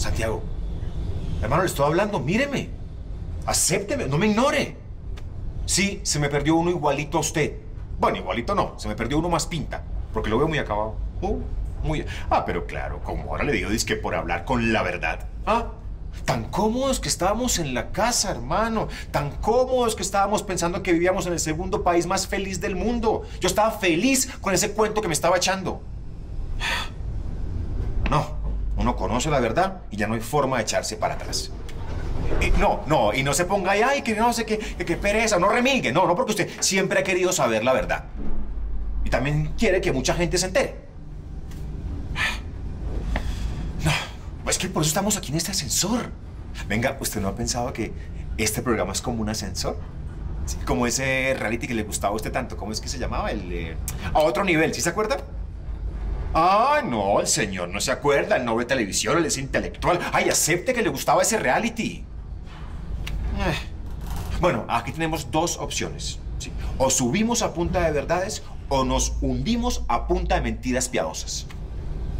Santiago, hermano, le estoy hablando, míreme. Acépteme, no me ignore. Sí, se me perdió uno igualito a usted. Bueno, igualito no, se me perdió uno más pinta, porque lo veo muy acabado. Uh, muy... Ah, pero claro, como ahora le digo, dice que por hablar con la verdad. Ah, Tan cómodos que estábamos en la casa, hermano. Tan cómodos que estábamos pensando que vivíamos en el segundo país más feliz del mundo. Yo estaba feliz con ese cuento que me estaba echando. No, uno conoce la verdad y ya no hay forma de echarse para atrás. No, no, y no se ponga ahí, ay, que no sé qué, que, pereza, no remilgue. No, no, porque usted siempre ha querido saber la verdad. Y también quiere que mucha gente se entere. Es que por eso estamos aquí en este ascensor. Venga, ¿usted no ha pensado que este programa es como un ascensor? como ese reality que le gustaba a usted tanto. ¿Cómo es que se llamaba? El A otro nivel, ¿sí se acuerda? Ah, no, el señor no se acuerda. Él no ve televisión, él es intelectual. Ay, acepte que le gustaba ese reality. Eh. Bueno, aquí tenemos dos opciones. O subimos a punta de verdades o nos hundimos a punta de mentiras piadosas.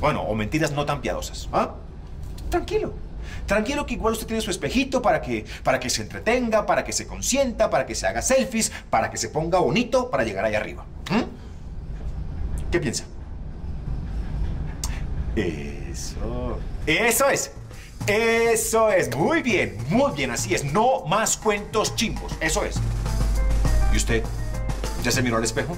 Bueno, o mentiras no tan piadosas. ¿Ah? tranquilo. Tranquilo que igual usted tiene su espejito para que, para que se entretenga, para que se consienta, para que se haga selfies, para que se ponga bonito para llegar ahí arriba. ¿Qué piensa? Eso. Eso es. Eso es. Muy bien, muy bien, así es. No más cuentos chimbos. Eso es. ¿Y usted? ¿Ya se miró al espejo?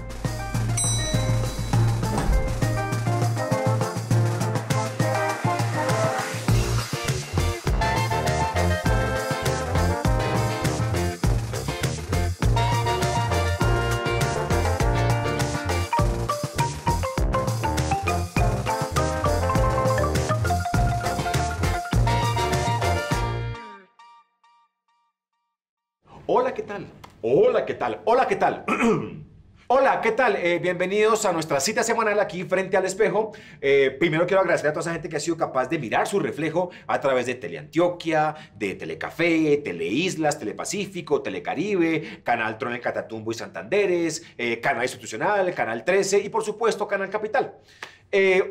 ¿Qué tal? Hola, ¿qué tal? Hola, ¿qué tal? Eh, bienvenidos a nuestra cita semanal aquí frente al espejo. Eh, primero quiero agradecer a toda esa gente que ha sido capaz de mirar su reflejo a través de Teleantioquia, de Telecafé, Teleislas, Telepacífico, Telecaribe, Canal Tronel Catatumbo y Santanderes, eh, Canal Institucional, Canal 13 y por supuesto Canal Capital.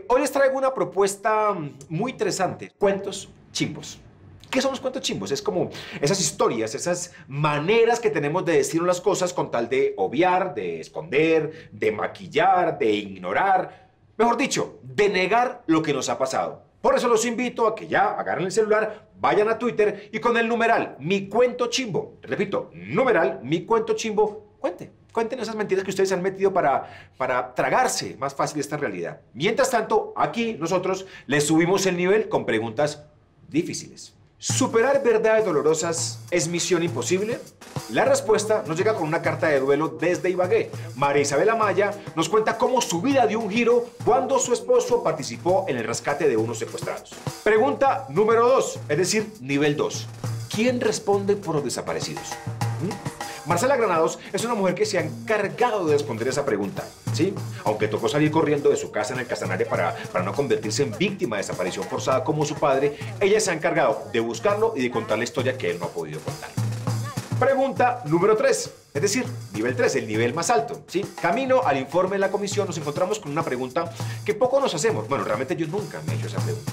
hoy les traigo una propuesta muy interesante, cuentos chimbos. ¿Qué son los cuentos chimbos? Es como esas historias, esas maneras que tenemos de decir las cosas con tal de obviar, de esconder, de maquillar, de ignorar, mejor dicho, de negar lo que nos ha pasado. Por eso los invito a que ya agarren el celular, vayan a Twitter y con el numeral mi cuento chimbo, repito, numeral mi cuento chimbo, cuente. Cuenten esas mentiras que ustedes han metido para, para tragarse más fácil esta realidad. Mientras tanto, aquí nosotros les subimos el nivel con preguntas difíciles. ¿Superar verdades dolorosas es misión imposible? La respuesta nos llega con una carta de duelo desde Ibagué. María Isabel Amaya nos cuenta cómo su vida dio un giro cuando su esposo participó en el rescate de unos secuestrados. Pregunta número 2, es decir, nivel 2. ¿Quién responde por los desaparecidos? ¿Mm? Marcela Granados es una mujer que se ha encargado de responder esa pregunta, ¿sí? Aunque tocó salir corriendo de su casa en el Casanare para, para no convertirse en víctima de desaparición forzada como su padre, ella se ha encargado de buscarlo y de contar la historia que él no ha podido contar. Pregunta número 3, es decir, nivel 3, el nivel más alto. ¿sí? Camino al informe de la comisión nos encontramos con una pregunta que poco nos hacemos. Bueno, realmente yo nunca me he hecho esa pregunta.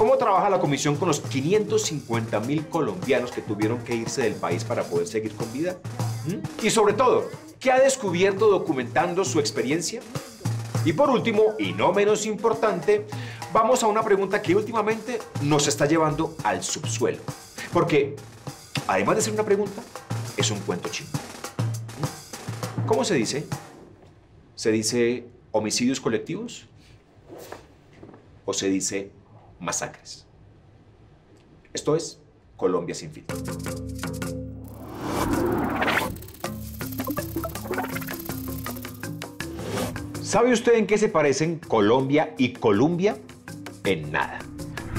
¿Cómo trabaja la comisión con los 550 mil colombianos que tuvieron que irse del país para poder seguir con vida? ¿Mm? Y sobre todo, ¿qué ha descubierto documentando su experiencia? Y por último, y no menos importante, vamos a una pregunta que últimamente nos está llevando al subsuelo. Porque, además de ser una pregunta, es un cuento chino. ¿Mm? ¿Cómo se dice? ¿Se dice homicidios colectivos? ¿O se dice masacres. Esto es Colombia sin fin. ¿Sabe usted en qué se parecen Colombia y Colombia? En nada.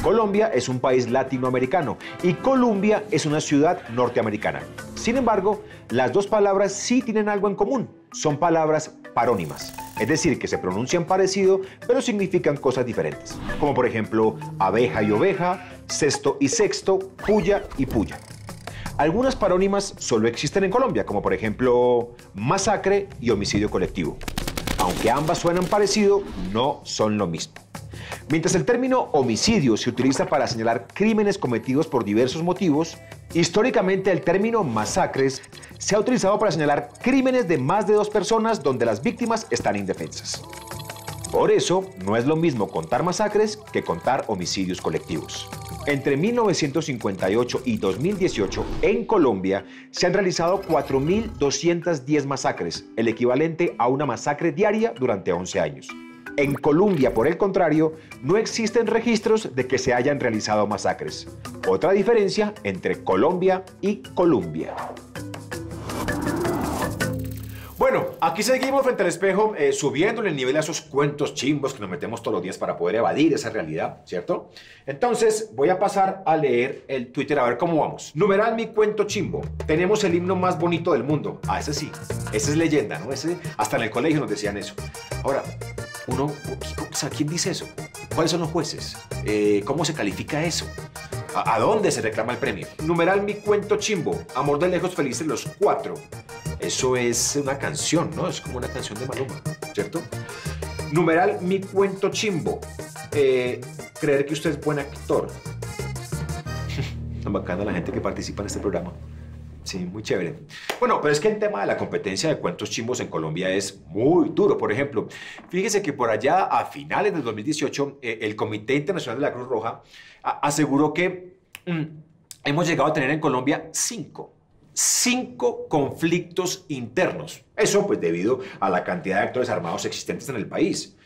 Colombia es un país latinoamericano y Colombia es una ciudad norteamericana. Sin embargo, las dos palabras sí tienen algo en común. Son palabras parónimas. Es decir, que se pronuncian parecido, pero significan cosas diferentes. Como por ejemplo, abeja y oveja, sexto y sexto, puya y puya. Algunas parónimas solo existen en Colombia, como por ejemplo masacre y homicidio colectivo. Aunque ambas suenan parecido, no son lo mismo. Mientras el término homicidio se utiliza para señalar crímenes cometidos por diversos motivos, históricamente el término masacres se ha utilizado para señalar crímenes de más de dos personas donde las víctimas están indefensas. Por eso, no es lo mismo contar masacres que contar homicidios colectivos. Entre 1958 y 2018, en Colombia, se han realizado 4.210 masacres, el equivalente a una masacre diaria durante 11 años. En Colombia, por el contrario, no existen registros de que se hayan realizado masacres. Otra diferencia entre Colombia y Colombia. Bueno, aquí seguimos frente al espejo eh, subiéndole el nivel a esos cuentos chimbos que nos metemos todos los días para poder evadir esa realidad, ¿cierto? Entonces voy a pasar a leer el Twitter a ver cómo vamos. Numeral mi cuento chimbo. Tenemos el himno más bonito del mundo. Ah, ese sí. Ese es leyenda, ¿no? Ese, hasta en el colegio nos decían eso. Ahora, uno, ¿quién dice eso? ¿Cuáles son los jueces? Eh, ¿Cómo se califica eso? ¿A, dónde se reclama el premio? Numeral mi cuento chimbo. Amor de lejos felices los cuatro. Eso es una canción, ¿no? Es como una canción de Maluma, ¿cierto? Numeral, mi cuento chimbo. Eh, creer que usted es buen actor. Tan bacana la gente que participa en este programa. Sí, muy chévere. Bueno, pero es que el tema de la competencia de cuentos chimbos en Colombia es muy duro. Por ejemplo, fíjese que por allá a finales del 2018, eh, el Comité Internacional de la Cruz Roja aseguró que mm, hemos llegado a tener en Colombia cinco cinco conflictos internos. Eso pues debido a la cantidad de actores armados existentes en el país.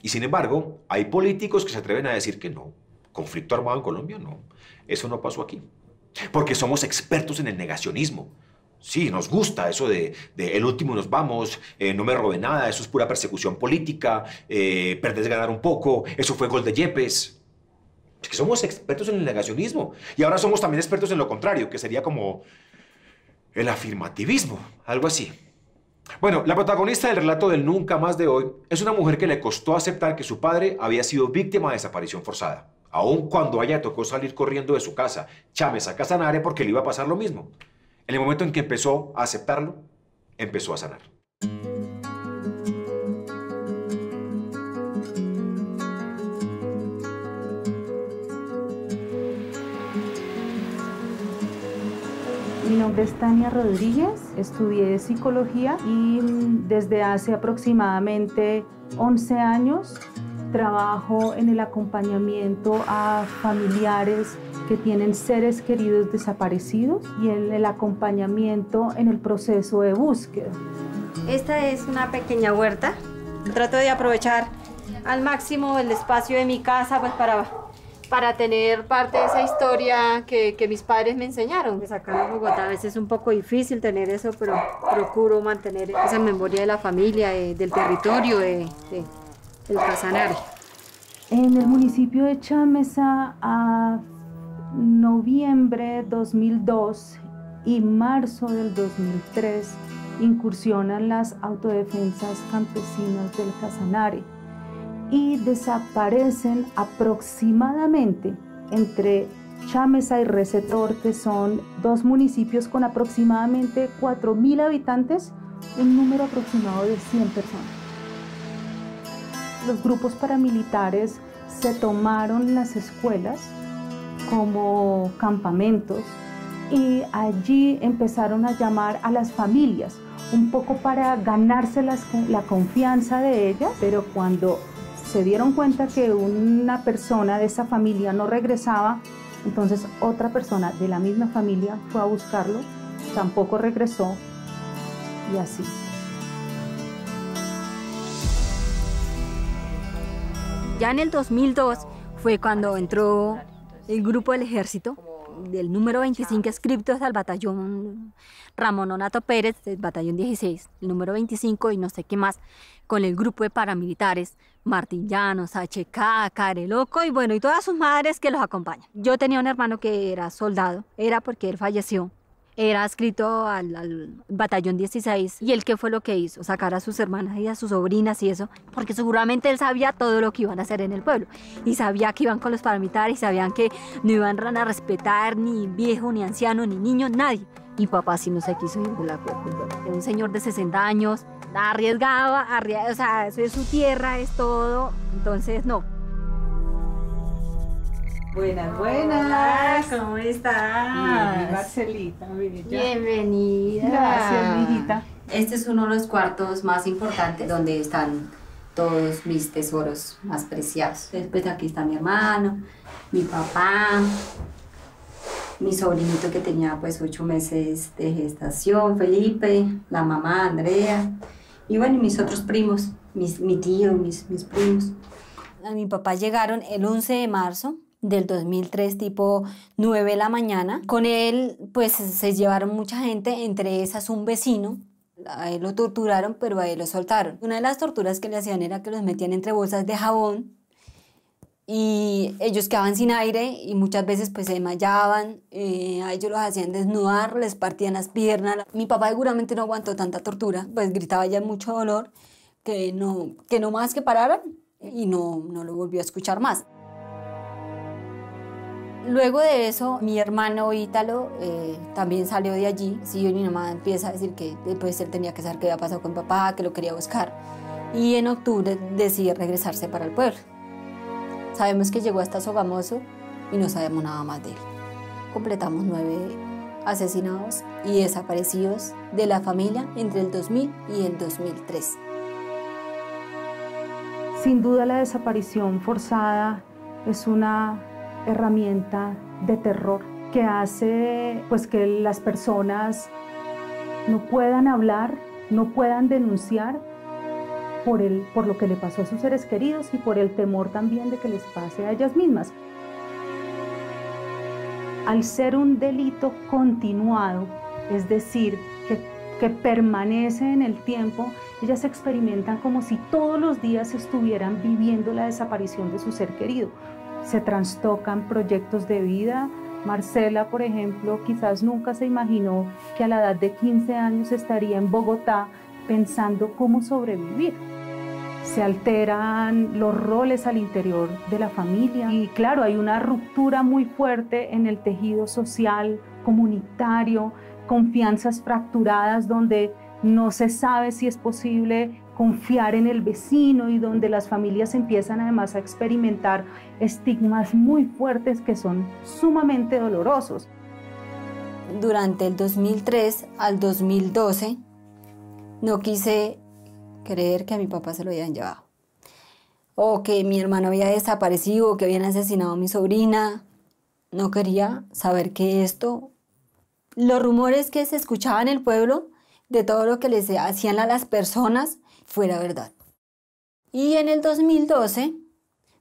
Y sin embargo, hay políticos que se atreven a decir que no. Conflicto armado en Colombia, no. Eso no pasó aquí. Porque somos expertos en el negacionismo. Sí, nos gusta eso de, el último nos vamos, eh, no me robe nada, eso es pura persecución política, eh, perdés ganar un poco, eso fue gol de Yepes. Es que somos expertos en el negacionismo. Y ahora somos también expertos en lo contrario, que sería como el afirmativismo, algo así. Bueno, la protagonista del relato del Nunca Más de hoy es una mujer que le costó aceptar que su padre había sido víctima de desaparición forzada, aun cuando ella tocó salir corriendo de su casa, Chávez a Casanare porque le iba a pasar lo mismo. En el momento en que empezó a aceptarlo, empezó a sanar. Mi nombre es Tania Rodríguez, estudié psicología y desde hace aproximadamente 11 años trabajo en el acompañamiento a familiares que tienen seres queridos desaparecidos y en el acompañamiento en el proceso de búsqueda. Esta es una pequeña huerta. Trato de aprovechar al máximo el espacio de mi casa pues para para tener parte de esa historia que, que, mis padres me enseñaron. Pues acá en Bogotá a veces es un poco difícil tener eso, pero procuro mantener esa memoria de la familia, del territorio, de, del Casanare. En el municipio de Chamesa, a noviembre 2002 y marzo del 2003, incursionan las autodefensas campesinas del Casanare y desaparecen aproximadamente entre Chamesa y Recetor, que son dos municipios con aproximadamente 4.000 habitantes, un número aproximado de 100 personas. Los grupos paramilitares se tomaron las escuelas como campamentos y allí empezaron a llamar a las familias, un poco para ganarse la confianza de ellas, pero cuando se dieron cuenta que una persona de esa familia no regresaba, entonces otra persona de la misma familia fue a buscarlo, tampoco regresó y así. Ya en el 2002 fue cuando entró el grupo del ejército del número 25 escritos al batallón Ramón Onato Pérez, del batallón 16, el número 25 y no sé qué más, con el grupo de paramilitares Martín Llanos, HK, Loco y bueno, y todas sus madres que los acompañan. Yo tenía un hermano que era soldado, era porque él falleció. Era adscrito al, al, batallón 16 y él qué fue lo que hizo, sacar a sus hermanas y a sus sobrinas y eso, porque seguramente él sabía todo lo que iban a hacer en el pueblo y sabía que iban con los paramilitares y sabían que no iban a respetar ni viejo, ni anciano, ni niño, nadie. Y papá sí no se quiso ir de la Un señor de 60 años, arriesgaba, o sea, eso es su tierra, es todo, entonces no. Buenas, buenas. ¿Cómo estás? Bien, Marcelita, bella. Bienvenida. Gracias, mijita. Este es uno de los cuartos más importantes donde están todos mis tesoros más preciados. Después aquí está mi hermano, mi papá, mi sobrinito que tenía pues ocho meses de gestación, Felipe, la mamá, Andrea, y bueno, y mis otros primos, mis, mi tío, mis, mis primos. A mi papá llegaron el 11 de marzo del 2003, tipo 9 de la mañana. Con él, pues se llevaron mucha gente, entre esas un vecino. A él lo torturaron, pero a él lo soltaron. Una de las torturas que le hacían era que los metían entre bolsas de jabón y ellos quedaban sin aire y muchas veces pues se desmayaban, eh, a ellos los hacían desnudar, les partían las piernas. Mi papá seguramente no aguantó tanta tortura, pues gritaba ya mucho dolor, que no, que no más que pararan y no, no lo volvió a escuchar más. Luego de eso, mi hermano Ítalo eh, también salió de allí. Sí, mi mamá empieza a decir que después él tenía que saber qué había pasado con papá, que lo quería buscar. Y en octubre decide regresarse para el pueblo. Sabemos que llegó hasta Sogamoso y no sabemos nada más de él. Completamos nueve asesinados y desaparecidos de la familia entre el 2000 y el 2003. Sin duda la desaparición forzada es una herramienta de terror que hace pues que las personas no puedan hablar, no puedan denunciar por, el, por lo que le pasó a sus seres queridos y por el temor también de que les pase a ellas mismas. Al ser un delito continuado, es decir, que, que permanece en el tiempo, ellas experimentan como si todos los días estuvieran viviendo la desaparición de su ser querido. Se trastocan proyectos de vida. Marcela, por ejemplo, quizás nunca se imaginó que a la edad de 15 años estaría en Bogotá pensando cómo sobrevivir se alteran los roles al interior de la familia y claro, hay una ruptura muy fuerte en el tejido social, comunitario, confianzas fracturadas donde no se sabe si es posible confiar en el vecino y donde las familias empiezan además a experimentar estigmas muy fuertes que son sumamente dolorosos. Durante el 2003 al 2012 no quise creer que a mi papá se lo habían llevado. O que mi hermano había desaparecido, o que habían asesinado a mi sobrina. No quería saber que esto, los rumores que se escuchaban en el pueblo, de todo lo que les hacían a las personas, fuera verdad. Y en el 2012,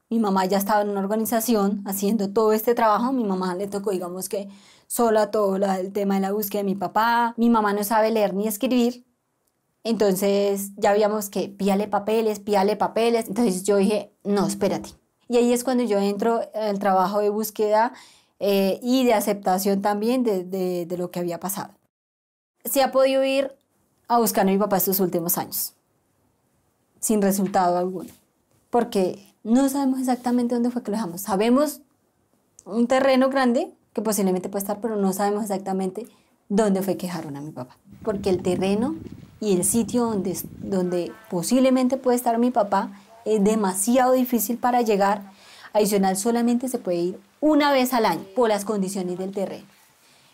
mi mamá ya estaba en una organización haciendo todo este trabajo. Mi mamá le tocó, digamos que, sola todo el tema de la búsqueda de mi papá. Mi mamá no sabe leer ni escribir. Entonces ya habíamos que píale papeles, píale papeles. Entonces yo dije, no, espérate. Y ahí es cuando yo entro al trabajo de búsqueda eh, y de aceptación también de, de, de, lo que había pasado. Se ha podido ir a buscar a mi papá estos últimos años, sin resultado alguno, porque no sabemos exactamente dónde fue que lo dejamos. Sabemos un terreno grande que posiblemente puede estar, pero no sabemos exactamente dónde fue que dejaron a mi papá, porque el terreno y el sitio donde, donde posiblemente puede estar mi papá es demasiado difícil para llegar. Adicional, solamente se puede ir una vez al año por las condiciones del terreno.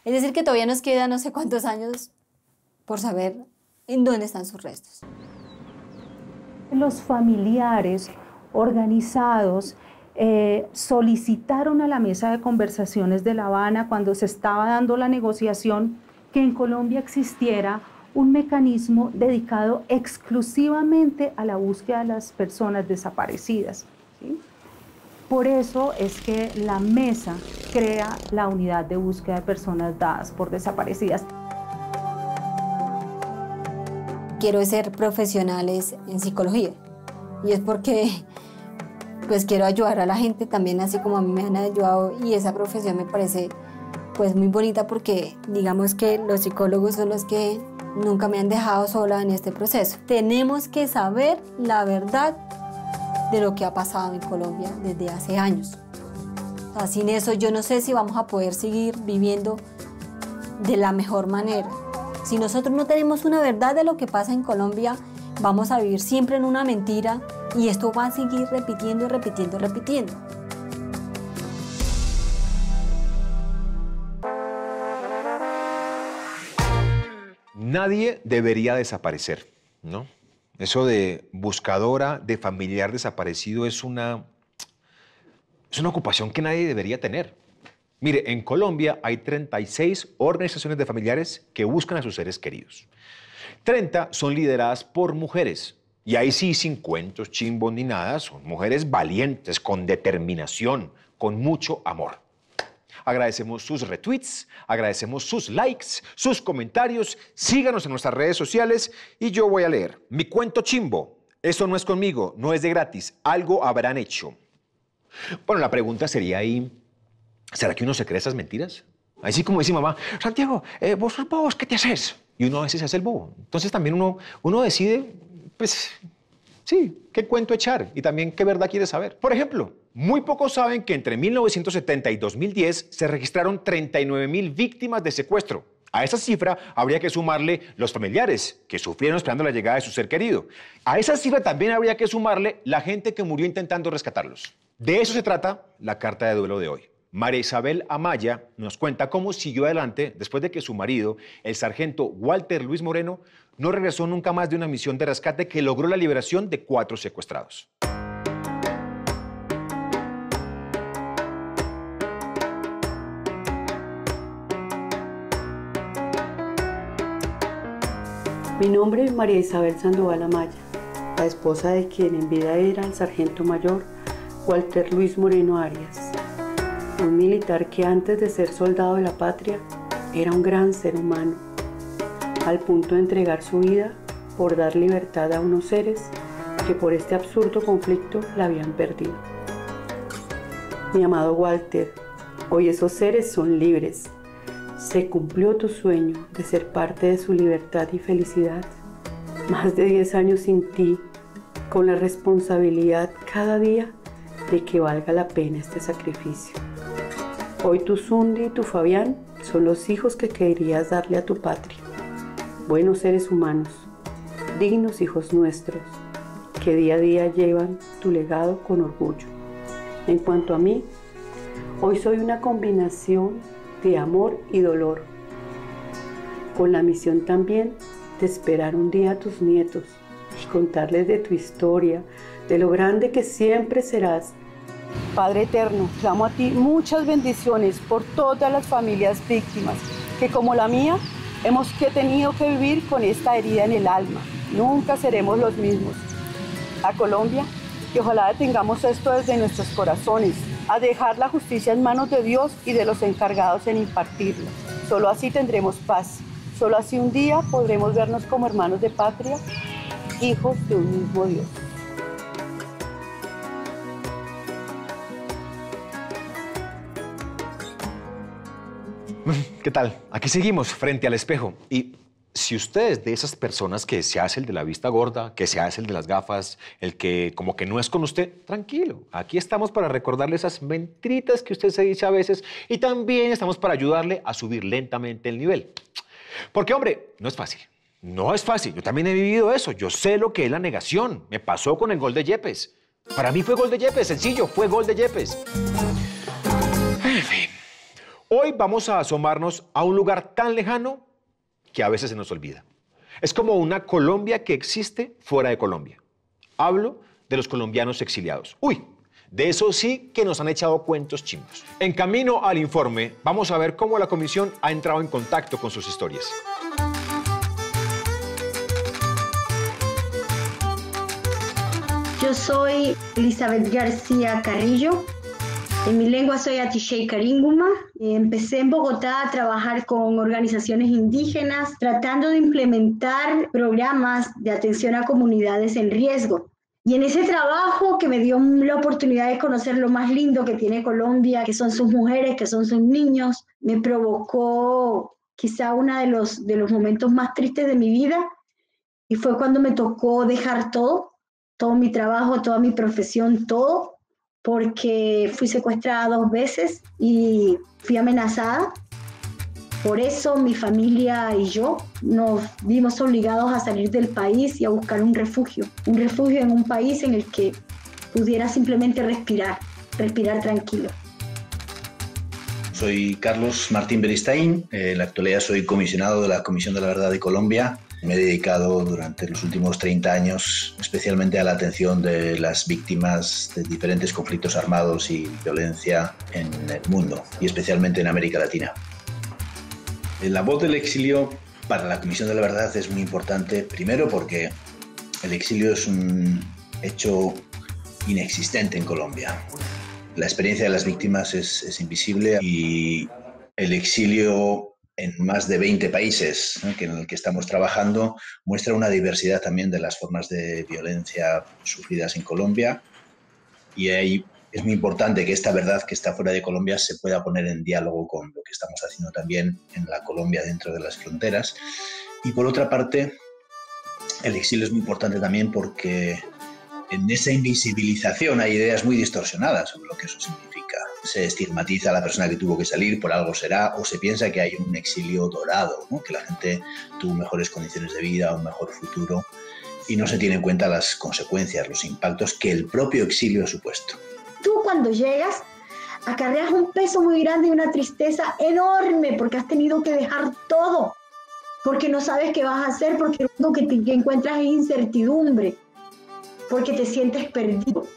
Es decir, que todavía nos queda no sé cuántos años por saber en dónde están sus restos. Los familiares organizados eh, solicitaron a la mesa de conversaciones de La Habana cuando se estaba dando la negociación que en Colombia existiera un mecanismo dedicado exclusivamente a la búsqueda de las personas desaparecidas. Por eso es que la mesa crea la unidad de búsqueda de personas dadas por desaparecidas. Quiero ser profesionales en psicología y es porque pues quiero ayudar a la gente también así como a mí me han ayudado y esa profesión me parece pues muy bonita porque digamos que los psicólogos son los que nunca me han dejado sola en este proceso. Tenemos que saber la verdad de lo que ha pasado en Colombia desde hace años. sin eso yo no sé si vamos a poder seguir viviendo de la mejor manera. Si nosotros no tenemos una verdad de lo que pasa en Colombia, vamos a vivir siempre en una mentira y esto va a seguir repitiendo y repitiendo y repitiendo. Nadie debería desaparecer, ¿no? Eso de buscadora, de familiar desaparecido es una, es una ocupación que nadie debería tener. Mire, en Colombia hay 36 organizaciones de familiares que buscan a sus seres queridos. 30 son lideradas por mujeres. Y ahí sí, sin cuentos, chimbos ni nada, son mujeres valientes, con determinación, con mucho amor. Agradecemos sus retweets, agradecemos sus likes, sus comentarios. Síganos en nuestras redes sociales y yo voy a leer. Mi cuento chimbo. Eso no es conmigo, no es de gratis. Algo habrán hecho. Bueno, la pregunta sería ahí, ¿será que uno se cree esas mentiras? Así como dice mamá, Santiago, eh, vos sos bobos, ¿qué te haces? Y uno a veces se hace el bobo. Entonces también uno, uno decide, pues, sí, qué cuento echar y también qué verdad quiere saber. Por ejemplo, muy pocos saben que entre 1970 y 2010 se registraron 39 mil víctimas de secuestro. A esa cifra habría que sumarle los familiares que sufrieron esperando la llegada de su ser querido. A esa cifra también habría que sumarle la gente que murió intentando rescatarlos. De eso se trata la carta de duelo de hoy. María Isabel Amaya nos cuenta cómo siguió adelante después de que su marido, el sargento Walter Luis Moreno, no regresó nunca más de una misión de rescate que logró la liberación de cuatro secuestrados. Mi nombre es María Isabel Sandoval Amaya, la esposa de quien en vida era el sargento mayor Walter Luis Moreno Arias, un militar que antes de ser soldado de la patria era un gran ser humano, al punto de entregar su vida por dar libertad a unos seres que por este absurdo conflicto la habían perdido. Mi amado Walter, hoy esos seres son libres se cumplió tu sueño de ser parte de su libertad y felicidad. Más de 10 años sin ti, con la responsabilidad cada día de que valga la pena este sacrificio. Hoy tu Sundi y tu Fabián son los hijos que querías darle a tu patria. Buenos seres humanos, dignos hijos nuestros, que día a día llevan tu legado con orgullo. En cuanto a mí, hoy soy una combinación de amor y dolor, con la misión también de esperar un día a tus nietos y contarles de tu historia, de lo grande que siempre serás. Padre Eterno, clamo a ti muchas bendiciones por todas las familias víctimas, que como la mía, hemos que tenido que vivir con esta herida en el alma. Nunca seremos los mismos. A Colombia, y ojalá tengamos esto desde nuestros corazones, a dejar la justicia en manos de Dios y de los encargados en impartirla. Solo así tendremos paz. Solo así un día podremos vernos como hermanos de patria, hijos de un mismo Dios. ¿Qué tal? Aquí seguimos frente al espejo y si usted es de esas personas que se hace el de la vista gorda, que se hace el de las gafas, el que como que no es con usted, tranquilo. Aquí estamos para recordarle esas mentritas que usted se dice a veces y también estamos para ayudarle a subir lentamente el nivel. Porque, hombre, no es fácil. No es fácil. Yo también he vivido eso. Yo sé lo que es la negación. Me pasó con el gol de Yepes. Para mí fue gol de Yepes, sencillo, fue gol de Yepes. Hoy vamos a asomarnos a un lugar tan lejano que a veces se nos olvida. Es como una Colombia que existe fuera de Colombia. Hablo de los colombianos exiliados. Uy, de eso sí que nos han echado cuentos chimbos. En camino al informe, vamos a ver cómo la comisión ha entrado en contacto con sus historias. Yo soy Elizabeth García Carrillo, en mi lengua soy Atishei Karinguma. Empecé en Bogotá a trabajar con organizaciones indígenas tratando de implementar programas de atención a comunidades en riesgo. Y en ese trabajo que me dio la oportunidad de conocer lo más lindo que tiene Colombia, que son sus mujeres, que son sus niños, me provocó quizá uno de los, de los momentos más tristes de mi vida. Y fue cuando me tocó dejar todo, todo mi trabajo, toda mi profesión, todo, porque fui secuestrada dos veces y fui amenazada. Por eso mi familia y yo nos vimos obligados a salir del país y a buscar un refugio, un refugio en un país en el que pudiera simplemente respirar, respirar tranquilo. Soy Carlos Martín Beristain. En la actualidad soy comisionado de la Comisión de la Verdad de Colombia. Me he dedicado durante los últimos 30 años especialmente a la atención de las víctimas de diferentes conflictos armados y violencia en el mundo y especialmente en América Latina. La voz del exilio para la Comisión de la Verdad es muy importante, primero porque el exilio es un hecho inexistente en Colombia. La experiencia de las víctimas es, invisible y el exilio en más de 20 países en el que estamos trabajando muestra una diversidad también de las formas de violencia sufridas en Colombia y ahí es muy importante que esta verdad que está fuera de Colombia se pueda poner en diálogo con lo que estamos haciendo también en la Colombia dentro de las fronteras. Y por otra parte, el exilio es muy importante también porque en esa invisibilización hay ideas muy distorsionadas sobre lo que eso significa. Se estigmatiza a la persona que tuvo que salir, por algo será, o se piensa que hay un exilio dorado, que la gente tuvo mejores condiciones de vida, un mejor futuro, y no se tiene en cuenta las consecuencias, los impactos que el propio exilio ha supuesto. Tú cuando llegas acarreas un peso muy grande y una tristeza enorme porque has tenido que dejar todo, porque no sabes qué vas a hacer, porque lo que te encuentras es incertidumbre porque te sientes perdido.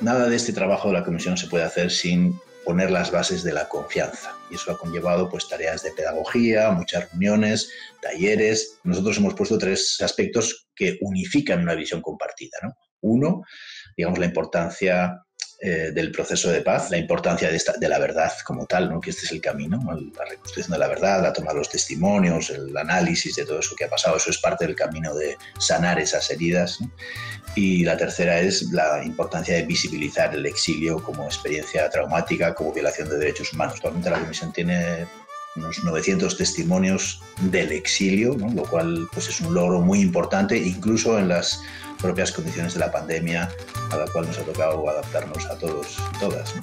Nada de este trabajo de la comisión se puede hacer sin poner las bases de la confianza. Y eso ha conllevado pues, tareas de pedagogía, muchas reuniones, talleres. Nosotros hemos puesto tres aspectos que unifican una visión compartida. Uno, digamos, la importancia eh, del proceso de paz, la importancia de, la verdad como tal, ¿no? que este es el camino, la reconstrucción de la verdad, la toma de los testimonios, el análisis de todo eso que ha pasado, eso es parte del camino de sanar esas heridas. Y la tercera es la importancia de visibilizar el exilio como experiencia traumática, como violación de derechos humanos. Actualmente la Comisión tiene unos 900 testimonios del exilio, lo cual pues, es un logro muy importante, incluso en las propias condiciones de la pandemia a la cual nos ha tocado adaptarnos a todos y todas.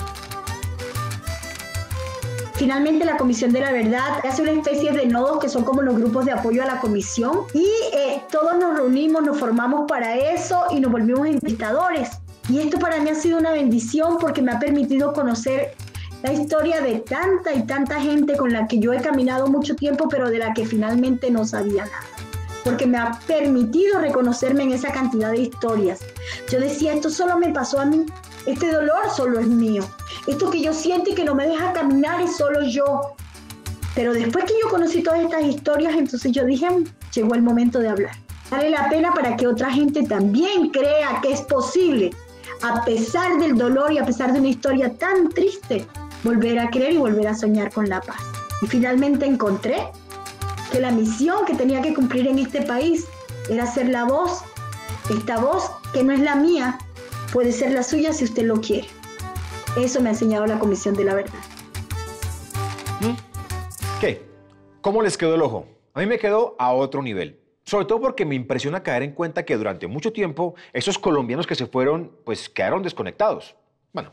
Finalmente, la Comisión de la Verdad hace una especie de nodos que son como los grupos de apoyo a la comisión y eh, todos nos reunimos, nos formamos para eso y nos volvimos invitadores. Y esto para mí ha sido una bendición porque me ha permitido conocer la historia de tanta y tanta gente con la que yo he caminado mucho tiempo, pero de la que finalmente no sabía nada porque me ha permitido reconocerme en esa cantidad de historias. Yo decía, esto solo me pasó a mí, este dolor solo es mío, esto que yo siento y que no me deja caminar es solo yo. Pero después que yo conocí todas estas historias, entonces yo dije, llegó el momento de hablar. Vale la pena para que otra gente también crea que es posible, a pesar del dolor y a pesar de una historia tan triste, volver a creer y volver a soñar con la paz. Y finalmente encontré que la misión que tenía que cumplir en este país era ser la voz. Esta voz, que no es la mía, puede ser la suya si usted lo quiere. Eso me ha enseñado la Comisión de la Verdad. ¿Mm? ¿Qué? ¿Cómo les quedó el ojo? A mí me quedó a otro nivel. Sobre todo porque me impresiona caer en cuenta que durante mucho tiempo esos colombianos que se fueron, pues quedaron desconectados. Bueno,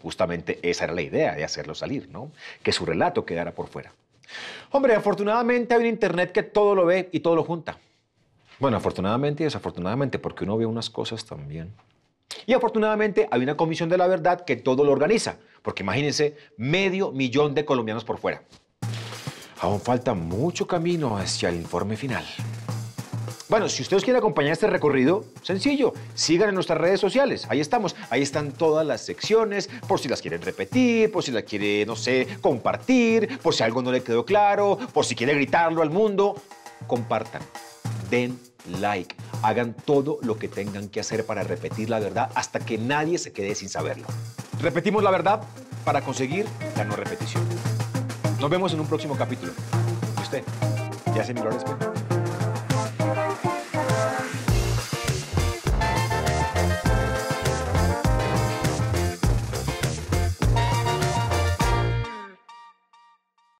justamente esa era la idea de hacerlos salir, ¿no? Que su relato quedara por fuera. Hombre, afortunadamente hay un Internet que todo lo ve y todo lo junta. Bueno, afortunadamente y desafortunadamente, porque uno ve unas cosas también. Y afortunadamente hay una comisión de la verdad que todo lo organiza, porque imagínense, medio millón de colombianos por fuera. Aún falta mucho camino hacia el informe final. Bueno, si ustedes quieren acompañar este recorrido, sencillo, sigan en nuestras redes sociales. Ahí estamos. Ahí están todas las secciones, por si las quieren repetir, por si las quiere, no sé, compartir, por si algo no le quedó claro, por si quiere gritarlo al mundo. Compartan, den like, hagan todo lo que tengan que hacer para repetir la verdad hasta que nadie se quede sin saberlo. Repetimos la verdad para conseguir la no repetición. Nos vemos en un próximo capítulo. ¿Y usted? ¿Ya se miró al espejo?